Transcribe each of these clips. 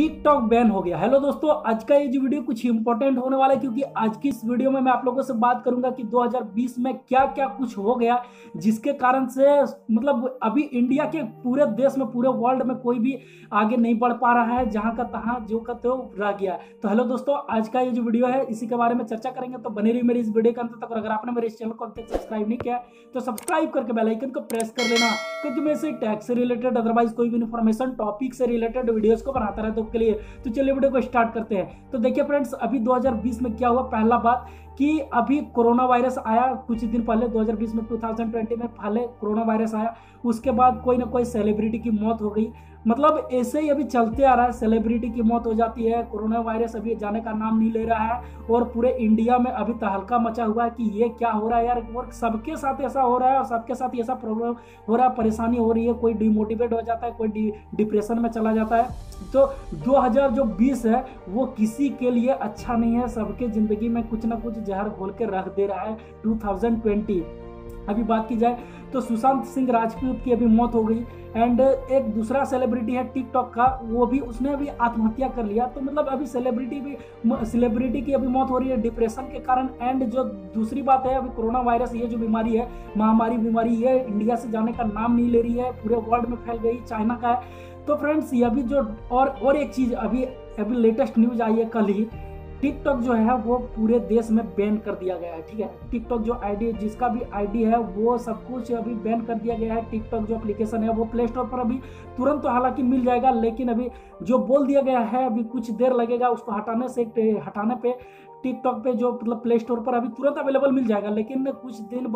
TikTok ban हो गया। Hello दोस्तों, आज का ये जो वीडियो कुछ इंपॉर्टेंट होने वाला है क्योंकि आज की इस वीडियो में मैं आप लोगों से बात करूँगा कि 2020 में क्या क्या कुछ हो गया, जिसके कारण से मतलब अभी इंडिया के पूरे देश में, पूरे वर्ल्ड में कोई भी आगे नहीं बढ़ पा रहा है, जहाँ का तहां, जो का तो रह गया। तो हेलो दोस्तों, आज का ये जो वीडियो है, इसी के बारे में चर्चा करेंगे। तो बने रही मेरी इस वीडियो के अंत तक अगर आपने मेरे इस चैनल को अब तक सब्सक्राइब नहीं किया तो सब्सक्राइब करके बेलाइकन को प्रेस कर लेना क्योंकि मैं इसे टैक्स से रिलेटेड अदरवाइज़ कोई भी इन्फॉर्मेशन टॉपिक से रिलेटेड वीडियोस को बनाता रहता हूँ। के लिए। तो चलिए वीडियो को स्टार्ट करते हैं। तो देखिए फ्रेंड्स अभी 2020 में क्या हुआ? पहला बात कि अभी कोरोना वायरस आया कुछ दिन पहले 2020 में 2020 में पहले कोरोना वायरस आया, उसके बाद कोई ना कोई सेलिब्रिटी की मौत हो गई। मतलब ऐसे ही अभी चलते आ रहा है सेलिब्रिटी की मौत हो जाती है, कोरोना वायरस अभी जाने का नाम नहीं ले रहा है, और पूरे इंडिया में अभी तहलका मचा हुआ है कि ये क्या हो रहा है यार, और सबके साथ ऐसा हो रहा है, और सबके साथ ऐसा प्रॉब्लम हो रहा है, परेशानी हो रही है, कोई डिमोटिवेट हो जाता है, कोई डिप्रेशन में चला जाता है। तो 2000 जो 20 है, वो किसी के लिए अच्छा नहीं है, सबके ज़िंदगी में कुछ ना कुछ जहर घोल के रख दे रहा है 2020 अभी बात की जाए तो सुशांत सिंह राजपूत की अभी मौत हो गई एंड एक दूसरा सेलिब्रिटी है टिकटॉक का, वो भी उसने अभी आत्महत्या कर लिया। तो मतलब अभी सेलिब्रिटी भी सेलिब्रिटी की अभी मौत हो रही है डिप्रेशन के कारण। एंड जो दूसरी बात है, अभी कोरोना वायरस ये जो बीमारी है, महामारी बीमारी ये इंडिया से जाने का नाम नहीं ले रही है, पूरे वर्ल्ड में फैल गई चाइना का है। तो फ्रेंड्स ये अभी जो, और और एक चीज़ अभी अभी लेटेस्ट न्यूज़ आई है कल ही। टिकटॉक जो है वो पूरे देश में बैन कर दिया गया है, ठीक है? टिकटॉक जो आईडी जिसका भी आईडी है, वो सब कुछ अभी बैन कर दिया गया है। टिकटॉक जो एप्लीकेशन है, वो प्ले स्टोर पर अभी तुरंत तो हालाँकि मिल जाएगा, लेकिन अभी जो बोल दिया गया है, अभी कुछ देर लगेगा उसको हटाने से हटाने पे टिकटॉक पे जो मतलब प्ले स्टोर पर अभी तुरंत अवेलेबल मिल जाएगा, लेकिन कुछ दिन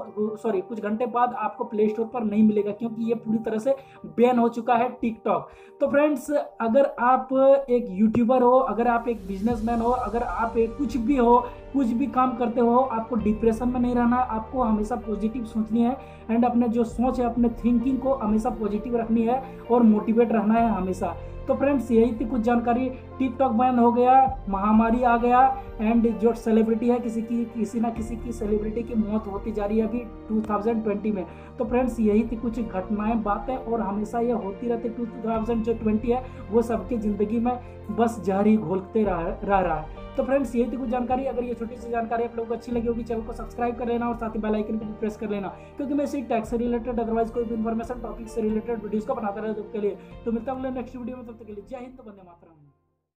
सॉरी कुछ घंटे बाद आपको प्ले स्टोर पर नहीं मिलेगा, क्योंकि ये पूरी तरह से बैन हो चुका है टिकटॉक। तो फ्रेंड्स अगर आप एक यूट्यूबर हो, अगर आप एक बिजनेसमैन हो, अगर आप एक कुछ भी हो, कुछ भी काम करते हो, आपको डिप्रेशन में नहीं रहना, आपको हमेशा पॉजिटिव सोचनी है एंड अपने जो सोच है, अपने थिंकिंग को हमेशा पॉजिटिव रखनी है और मोटिवेट रहना है हमेशा। तो फ्रेंड्स यही थी कुछ जानकारी। टिकटॉक बैन हो गया, महामारी आ गया एंड जो सेलिब्रिटी है, किसी की, किसी ना किसी की सेलिब्रिटी की मौत होती जा रही है अभी 2020 में। तो फ्रेंड्स यही थी कुछ घटनाएँ, बातें, और हमेशा ये होती रहती टू थाउज़ेंड जो ट्वेंटी है, वो सबकी ज़िंदगी में बस जहर ही घोलते रह रहा है। तो फ्रेंड्स ये थी कुछ जानकारी। अगर ये छोटी सी जानकारी आप लोगों को अच्छी लगी होगी, चैनल को सब्सक्राइब कर लेना और साथ ही बेल आइकन को प्रेस कर लेना, क्योंकि मैं इसी टैक्स से रिलेटेड अदरवाइज़ कोई भी इन्फॉर्मेशन टॉपिक से रिलेटेड वीडियोज़ को बनाता रहता के लिए। तो मिलता हूँ नेक्स्ट वीडियो में, तब तक के लिए जय हिंद बंदे मातरम।